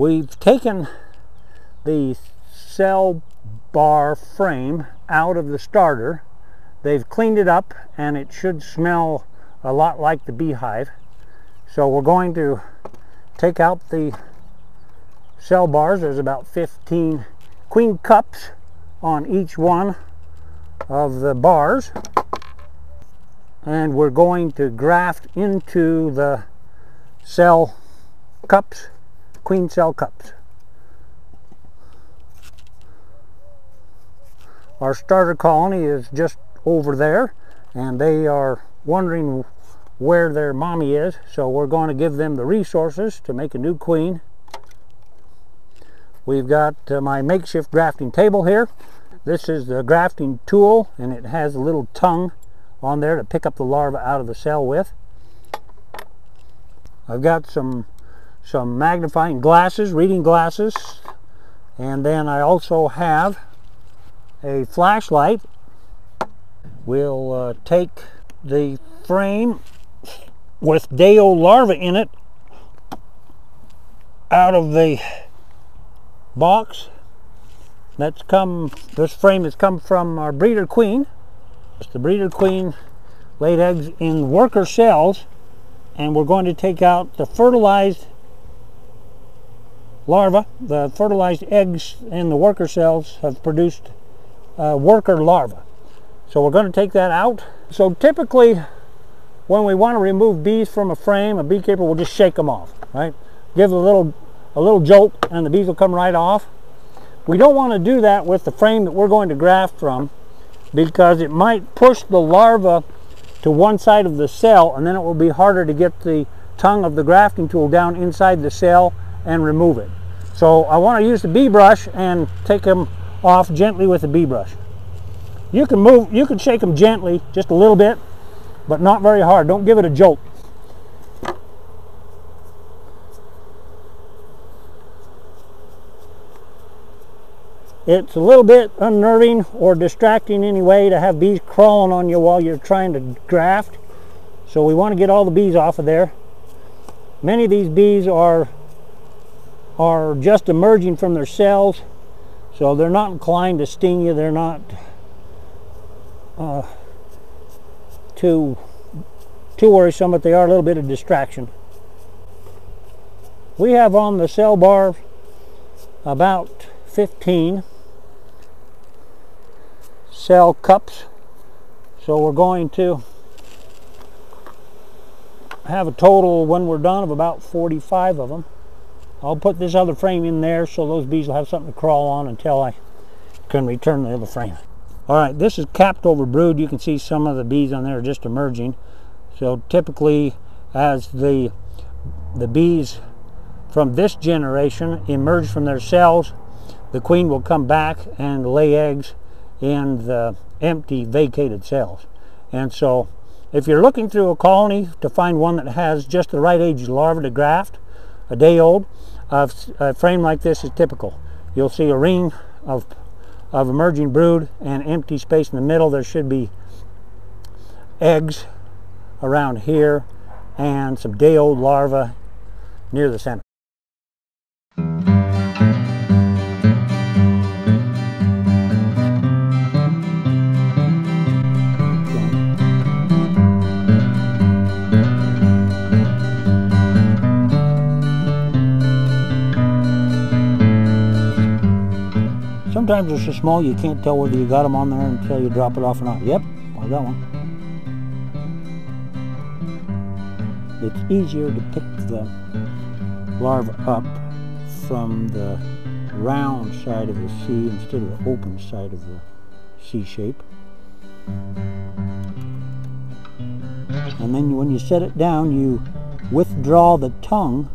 We've taken the cell bar frame out of the starter. They've cleaned it up and it should smell a lot like the beehive. So we're going to take out the cell bars. There's about 15 queen cups on each one of the bars. And we're going to graft into the cell cups, queen cell cups. Our starter colony is just over there and they are wondering where their mommy is so we're going to give them the resources to make a new queen. We've got uh, my makeshift grafting table here. This is the grafting tool and it has a little tongue on there to pick up the larva out of the cell with. I've got some some magnifying glasses reading glasses. And then I also have a flashlight. We'll uh, take the frame with day-old larva in it out of the box. That's come this frame has come from our breeder queen. The breeder queen laid eggs in worker cells and we're going to take out the fertilized larva the fertilized eggs in the worker cells have produced uh, worker larva so we're going to take that out so typically when we want to remove bees from a frame, a beekeeper will just shake them off, right? Give a little, a little jolt and the bees will come right off. We don't want to do that with the frame that we're going to graft from because it might push the larva to one side of the cell and then it will be harder to get the tongue of the grafting tool down inside the cell and remove it. So I want to use the bee brush and take them off gently with the bee brush. You can move, you can shake them gently, just a little bit, but not very hard. Don't give it a jolt. It's a little bit unnerving or distracting anyway to have bees crawling on you while you're trying to graft. So we want to get all the bees off of there. Many of these bees are are just emerging from their cells, so they're not inclined to sting you. They're not uh, too too worrisome, but they are a little bit of distraction. We have on the cell bar about 15 cell cups. So we're going to have a total when we're done of about 45 of them. I'll put this other frame in there so those bees will have something to crawl on until I can return the other frame. All right, this is capped over brood. You can see some of the bees on there are just emerging. So typically as the, the bees from this generation emerge from their cells, the queen will come back and lay eggs in the empty vacated cells. And so if you're looking through a colony to find one that has just the right age larva to graft, a day old, a frame like this is typical. You'll see a ring of of emerging brood and empty space in the middle. There should be eggs around here and some day-old larvae near the center. Sometimes they're so small you can't tell whether you got them on there until you drop it off or not. Yep, I got one. It's easier to pick the larva up from the round side of the C instead of the open side of the C shape. And then when you set it down, you withdraw the tongue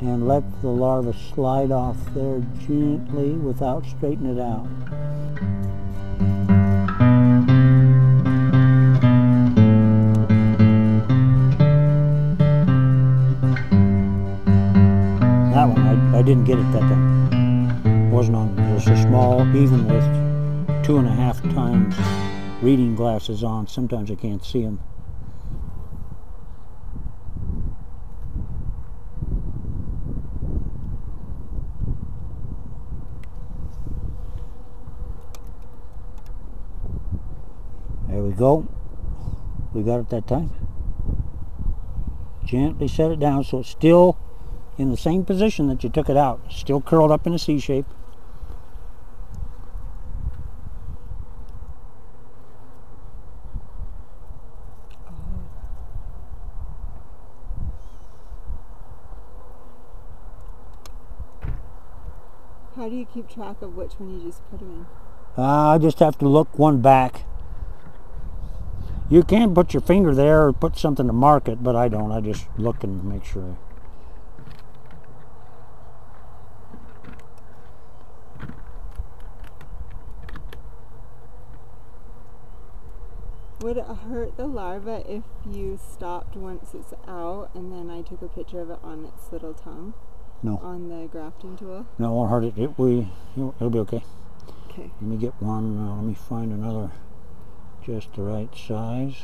and let the larva slide off there gently without straightening it out. That one, I, I didn't get it that time. Wasn't on, it was so small, even with two and a half times reading glasses on, sometimes I can't see them. we go. We got it that time. Gently set it down so it's still in the same position that you took it out. Still curled up in a C shape. How do you keep track of which one you just put them in? Uh, I just have to look one back. You can put your finger there or put something to mark it, but I don't. I just look and make sure. Would it hurt the larva if you stopped once it's out and then I took a picture of it on its little tongue? No. On the grafting tool? No, it won't hurt it. It we it'll be okay. Okay. Let me get one. Uh, let me find another just the right size.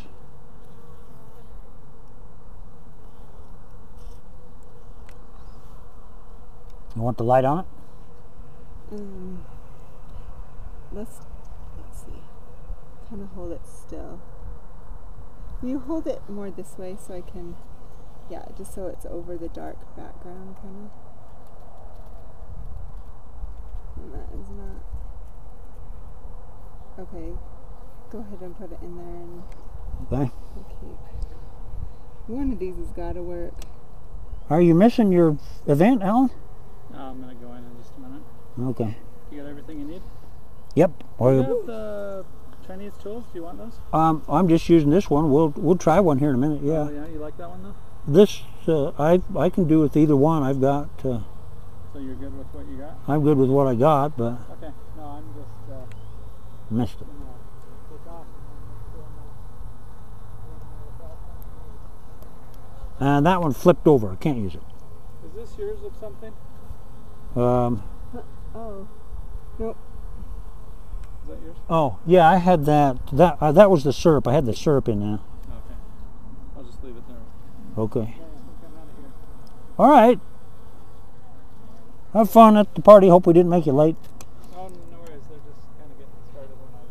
You want the light on it? Um, let's let's see. Kind of hold it still. Will you hold it more this way so I can? Yeah, just so it's over the dark background, kind of. And that is not. Okay, go ahead and put it in there and Okay. we'll keep. One of these has got to work. Are you missing your event, Alan? Oh, I'm gonna go in in just a minute. Okay. You got everything you need? Yep. Do you have the Chinese tools? Do you want those? um, I'm just using this one. We'll we'll try one here in a minute. Yeah. Oh, yeah. You like that one though? This uh, I I can do with either one. I've got. Uh, So you're good with what you got? I'm good with what I got, but Okay. No, I'm just uh, missed it. gonna take off and then make sure I'm And that one flipped over. I can't use it. Is this yours of something? Um, Oh, Nope. Is that yours? oh yeah, I had that. That uh, that was the syrup. I had the syrup in there. Okay. I'll just leave it there. Okay. Yeah, I think I'm out of here. All right. Have fun at the party. Hope we didn't make you late. Oh, no worries. They're just kind of getting started when I.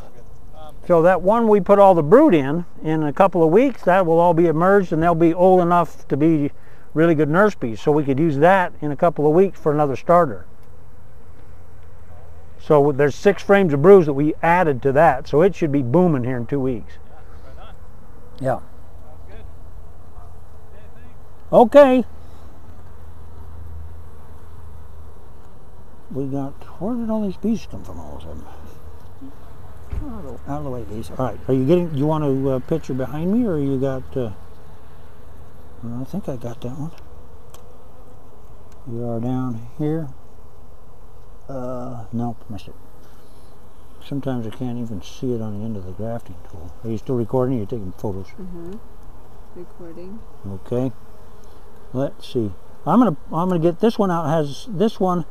All good. Um, So that one we put all the brood in in a couple of weeks, that will all be emerged and they'll be old enough to be really good nurse bees. So we could use that in a couple of weeks for another starter. So there's six frames of broods that we added to that. So it should be booming here in two weeks. yeah. Yeah. Sounds good. Okay, thanks. Okay. We got, where did all these bees come from all of a sudden? Out of, the way, bees. All right, are you getting, you want to uh, picture behind me or you got, uh, well, I think I got that one. We are down here. Uh, nope, missed it. Sometimes I can't even see it on the end of the grafting tool. Are you still recording or are you taking photos? mm-hmm. Recording. Okay. Let's see. I'm gonna I'm gonna get this one out. Has this one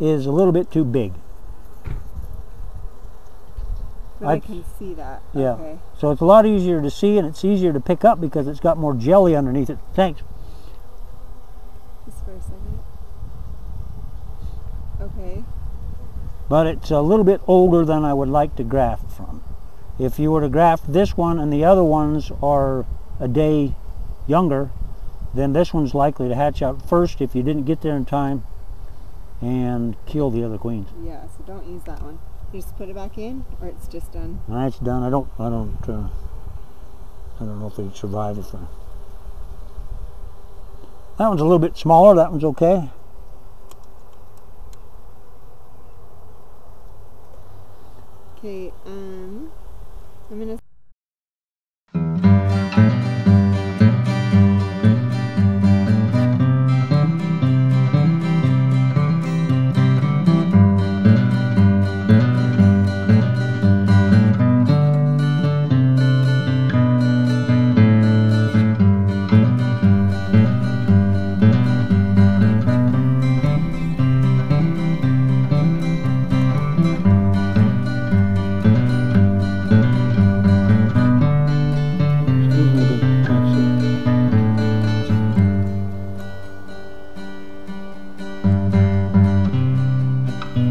is a little bit too big. But I, I- can see that. Yeah. Okay. So it's a lot easier to see and it's easier to pick up because it's got more jelly underneath it. Thanks. Just for a second. Okay. But it's a little bit older than I would like to graft from. If you were to graft this one and the other ones are a day younger, then this one's likely to hatch out first if you didn't get there in time and kill the other queens. Yeah. So don't use that one. You just put it back in, or it's just done. That's done. I don't. I don't. Uh, I don't know if they'd survive it for. That one's a little bit smaller. That one's okay. Okay. Um. I'm gonna. Excuse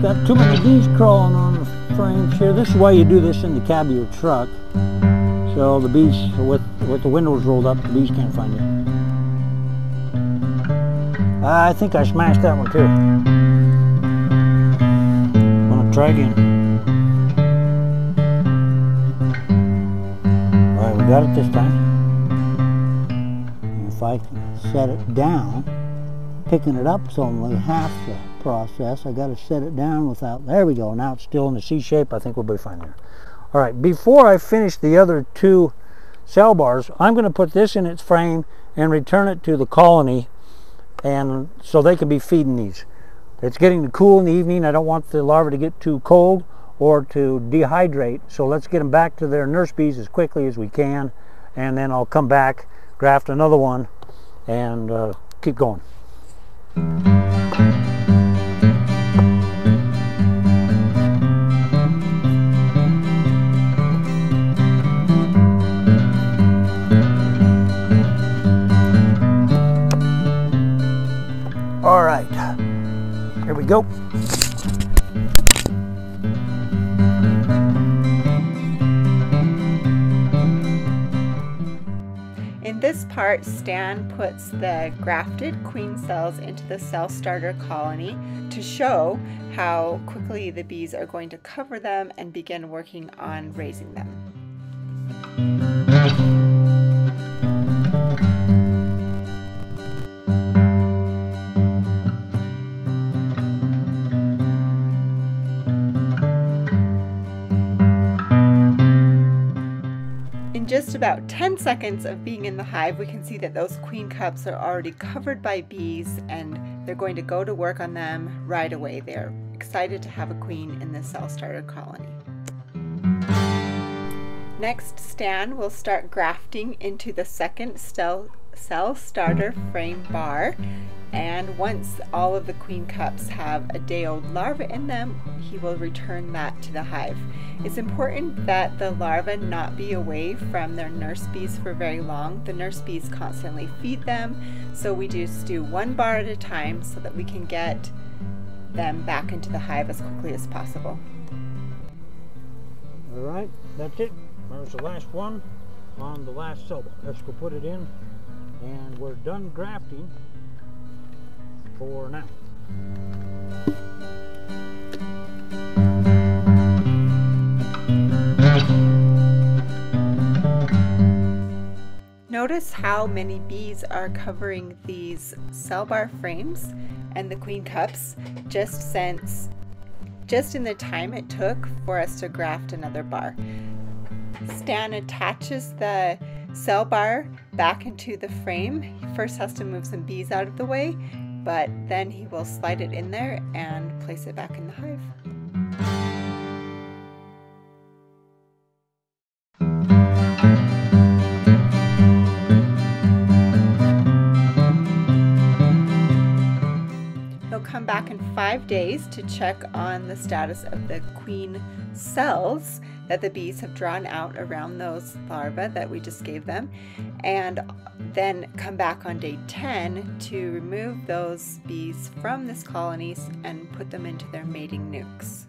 Got too many bees crawling on the frames here. This is why you do this in the cab of your truck. So the bees, with, with the windows rolled up, the bees can't find you. I think I smashed that one too. I'm gonna try again. All right, we got it this time. If I can set it down, picking it up is only half the process. I got to set it down without, there we go. Now it's still in the C shape. I think we'll be fine there. All right, before I finish the other two cell bars, I'm going to put this in its frame and return it to the colony and so they can be feeding these. It's getting cool in the evening. I don't want the larvae to get too cold or to dehydrate. So let's get them back to their nurse bees as quickly as we can. And then I'll come back, graft another one, and uh, keep going. Here we go. In this part, Stan puts the grafted queen cells into the cell starter colony to show how quickly the bees are going to cover them and begin working on raising them. About 10 seconds of being in the hive, we can see that those queen cups are already covered by bees and they're going to go to work on them right away. They're excited to have a queen in the cell starter colony. Next, Stan will start grafting into the second cell, cell starter frame bar. And once all of the queen cups have a day old larva in them, he will return that to the hive. It's important that the larvae not be away from their nurse bees for very long. The nurse bees constantly feed them, so we just do one bar at a time so that we can get them back into the hive as quickly as possible. All right, that's it. There's the last one on the last cell. Let's go put it in, and we're done grafting for now. Notice how many bees are covering these cell bar frames and the queen cups just since just in the time it took for us to graft another bar. Stan attaches the cell bar back into the frame. He first has to move some bees out of the way, but then he will slide it in there and place it back in the hive. He'll come back in five days to check on the status of the queen cells that the bees have drawn out around those larvae that we just gave them, and then come back on day 10 to remove those bees from this colonies and put them into their mating nukes.